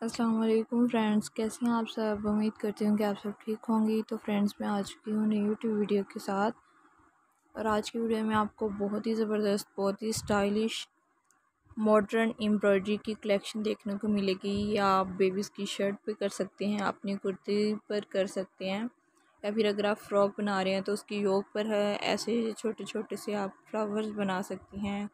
अस्सलाम वालेकुम फ्रेंड्स, कैसे हैं आप सब? उम्मीद करती हूँ कि आप सब ठीक होंगी। तो फ्रेंड्स, मैं आ चुकी हूँ नई यूट्यूब वीडियो के साथ। और आज की वीडियो में आपको बहुत ही ज़बरदस्त, बहुत ही स्टाइलिश, मॉडर्न एम्ब्रॉयडरी की कलेक्शन देखने को मिलेगी। या आप बेबीज़ की शर्ट पे कर सकते हैं, अपनी कुर्ती पर कर सकते हैं, या फिर अगर आप फ्रॉक बना रहे हैं तो उसकी योग पर है। ऐसे छोटे छोटे से आप फ्लावर्स बना सकती हैं।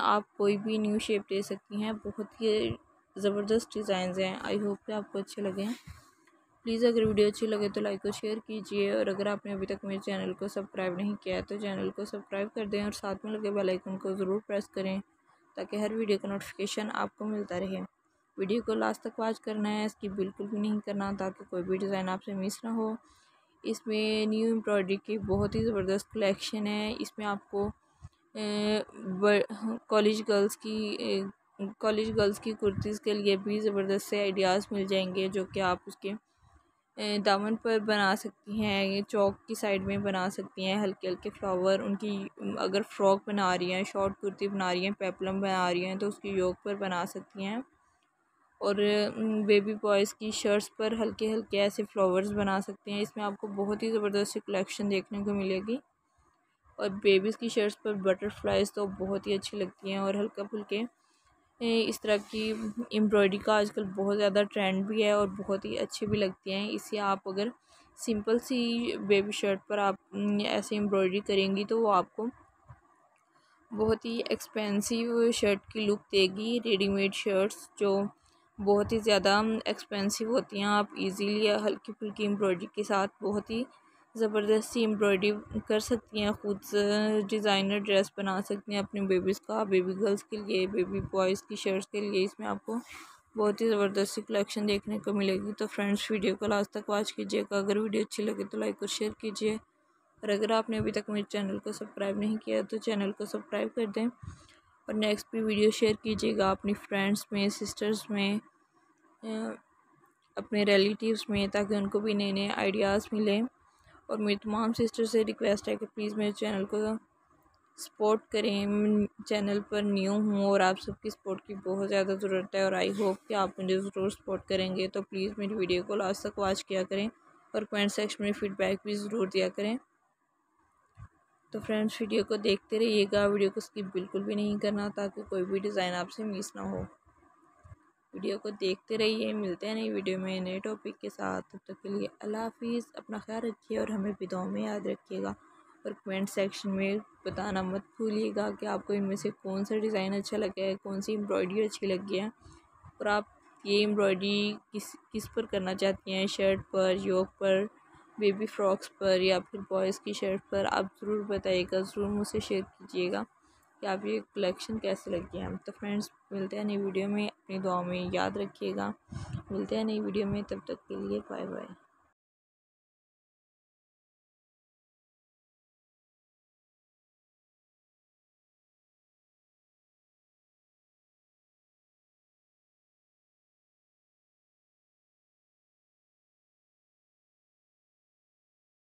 आप कोई भी न्यू शेप दे सकती हैं। बहुत ही ज़बरदस्त डिज़ाइन हैं। आई होप कि आपको अच्छे लगे हैं। प्लीज़ अगर वीडियो अच्छी लगे तो लाइक और शेयर कीजिए और अगर आपने अभी तक मेरे चैनल को सब्सक्राइब नहीं किया है तो चैनल को सब्सक्राइब कर दें और साथ में लगे बेल आइकन को ज़रूर प्रेस करें ताकि हर वीडियो का नोटिफिकेशन आपको मिलता रहे। वीडियो को लास्ट तक वॉच करना है, इसकी बिल्कुल भी नहीं करना ताकि कोई भी डिज़ाइन आपसे मिस ना हो। इसमें न्यू एम्ब्रॉयडरी की बहुत ही ज़बरदस्त कलेक्शन है। इसमें आपको कॉलेज गर्ल्स की कॉलेज गर्ल्स की कुर्तीज़ के लिए भी ज़बरदस्त से आइडियाज़ मिल जाएँगे, जो कि आप उसके दामन पर बना सकती हैं चौक की साइड में बना सकती हैं, हल्के हल्के फ्लावर, उनकी, अगर फ्रॉक बना रही हैं, शॉर्ट कुर्ती बना रही हैं, पेपलम बना रही हैं तो उसकी योग पर बना सकती हैं। और बेबी बॉयज़ की शर्ट्स पर हल्के हल्के ऐसे फ्लावर्स बना सकते हैं, इसमें आपको बहुत ही ज़बरदस्त कलेक्शन देखने को मिलेगी। और बेबीज़ की शर्ट्स पर बटरफ्लाइज तो बहुत ही अच्छी लगती हैं, और हल्का फुल्के इस तरह की एम्ब्रॉयडरी का आजकल बहुत ज़्यादा ट्रेंड भी है और बहुत ही अच्छी भी लगती हैं। इसे आप अगर सिंपल सी बेबी शर्ट पर आप ऐसे एम्ब्रॉयडरी करेंगी तो वो आपको बहुत ही एक्सपेंसिव शर्ट की लुक देगी। रेडीमेड शर्ट्स जो बहुत ही ज़्यादा एक्सपेंसिव होती हैं। आप इजीली हल्की फुल्की एम्ब्रॉयडरी के साथ बहुत ही ज़बरदस्त एम्ब्रॉयडरी कर सकती हैं, ख़ुद डिज़ाइनर ड्रेस बना सकती हैं अपने बेबीज़ का, बेबी गर्ल्स के लिए, बेबी बॉयज़ की शर्ट्स के लिए, इसमें आपको बहुत ही ज़बरदस्ती कलेक्शन देखने को मिलेगी। तो फ्रेंड्स, वीडियो को लास्ट तक वॉच कीजिएगा। अगर वीडियो अच्छी लगे तो लाइक और शेयर कीजिए। और अगर आपने अभी तक मेरे चैनल को सब्सक्राइब नहीं किया तो चैनल को सब्सक्राइब कर दें। और नेक्स्ट भी वीडियो शेयर कीजिएगा अपनी फ्रेंड्स में, सिस्टर्स में अपने रिलेटिव्स में, ताकि उनको भी नए नए आइडियाज़ मिलें। और मेरी तमाम सिस्टर से रिक्वेस्ट है कि प्लीज़ मेरे चैनल को सपोर्ट करें। चैनल पर न्यू हूँ और आप सबकी सपोर्ट की बहुत ज़्यादा ज़रूरत है और आई होप कि आप मुझे ज़रूर सपोर्ट करेंगे। तो प्लीज़ मेरी वीडियो को लास्ट तक वॉच किया करें और कमेंट सेक्शन में फीडबैक भी ज़रूर दिया करें। तो फ्रेंड्स वीडियो को देखते रहिएगा। वीडियो को स्किप बिल्कुल भी नहीं करना ताकि कोई भी डिज़ाइन आपसे मिस ना हो। वीडियो को देखते रहिए। मिलते हैं नई वीडियो में नए टॉपिक के साथ। तब तक के लिए अल्लाह हाफिज़। अपना ख्याल रखिए और हमें विदाओं में याद रखिएगा। और कमेंट सेक्शन में बताना मत भूलिएगा कि आपको इनमें से कौन सा डिज़ाइन अच्छा लगा है, कौन सी एम्ब्रॉयडरी अच्छी लगी है। और आप ये एम्ब्रॉयडरी किस किस पर करना चाहती हैं? शर्ट पर योग पर बेबी फ्रॉक्स पर या फिर बॉयज़ की शर्ट पर? आप ज़रूर बताइएगा, ज़रूर मुझसे शेयर कीजिएगा। कि आप ये कलेक्शन कैसे लगी है। तो फ्रेंड्स मिलते हैं नई वीडियो में। अपनी दुआ में याद रखिएगा। मिलते हैं नई वीडियो में। तब तक के लिए बाय बाय